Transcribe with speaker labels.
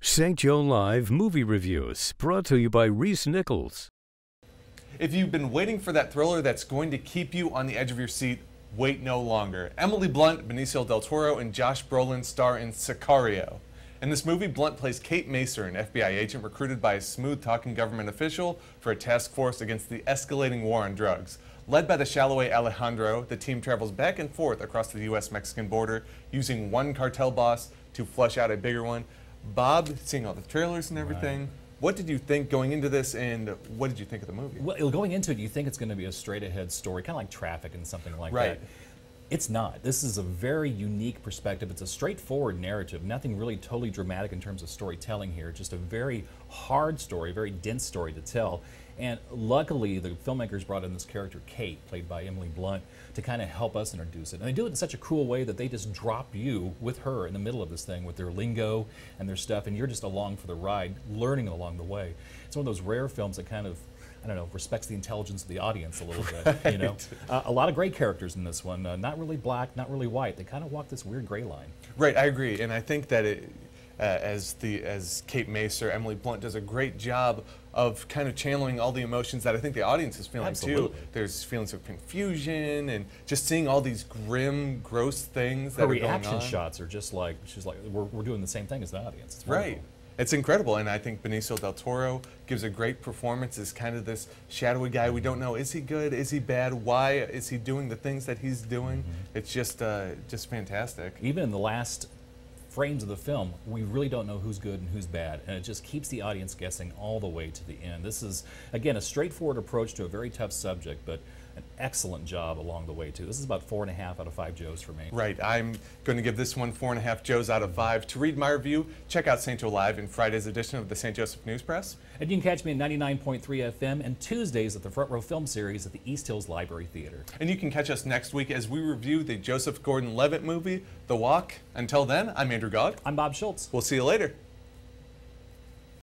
Speaker 1: St. Joe Live movie reviews brought to you by ReeceNichols.
Speaker 2: If you've been waiting for that thriller that's going to keep you on the edge of your seat, wait no longer. Emily Blunt, Benicio del Toro, and Josh Brolin star in Sicario. In this movie, Blunt plays Kate Macer, an FBI agent recruited by a smooth talking government official for a task force against the escalating war on drugs. Led by the Shalloway Alejandro, the team travels back and forth across the U.S. Mexican border using one cartel boss to flush out a bigger one. Bob, seeing all the trailers and everything, right. what did you think going into this, and what did you think of the movie?
Speaker 3: Well, going into it, you think it's going to be a straight ahead story, kind of like Traffic and something like
Speaker 2: right.
Speaker 3: that. It's not. This is a very unique perspective. It's a straightforward narrative, nothing really totally dramatic in terms of storytelling here. Just a very hard story, very dense story to tell. And luckily, the filmmakers brought in this character, Kate, played by Emily Blunt, to kind of help us introduce it. And they do it in such a cool way that they just drop you with her in the middle of this thing with their lingo and their stuff, and you're just along for the ride, learning along the way. It's one of those rare films that kind of I don't know, respects the intelligence of the audience a little bit. Right. You know, uh, a lot of great characters in this one. Uh, not really black, not really white. They kind of walk this weird gray line.
Speaker 2: Right, I agree, and I think that it, uh, as the as Kate Macer, Emily Blunt does a great job of kind of channeling all the emotions that I think the audience is feeling
Speaker 3: Absolutely.
Speaker 2: too. There's feelings of confusion and just seeing all these grim, gross things
Speaker 3: Her
Speaker 2: that are
Speaker 3: reaction
Speaker 2: going on.
Speaker 3: shots are just like she's like we're, we're doing the same thing as the audience. It's
Speaker 2: right. It's incredible, and I think Benicio del Toro gives a great performance as kind of this shadowy guy. We don't know is he good, is he bad, why is he doing the things that he's doing? Mm-hmm. It's just uh, just fantastic.
Speaker 3: Even in the last frames of the film, we really don't know who's good and who's bad, and it just keeps the audience guessing all the way to the end. This is, again, a straightforward approach to a very tough subject, but an excellent job along the way, too. This is about four and a half out of five Joes for me.
Speaker 2: Right. I'm going to give this one four and a half Joes out of five. To read my review, check out St. Joe Live in Friday's edition of the St. Joseph News Press.
Speaker 3: And you can catch me at 99.3 FM and Tuesdays at the Front Row Film Series at the East Hills Library Theater.
Speaker 2: And you can catch us next week as we review the Joseph Gordon Levitt movie, The Walk. Until then, I'm Andrew Gog.
Speaker 3: I'm Bob Schultz.
Speaker 2: We'll see you later.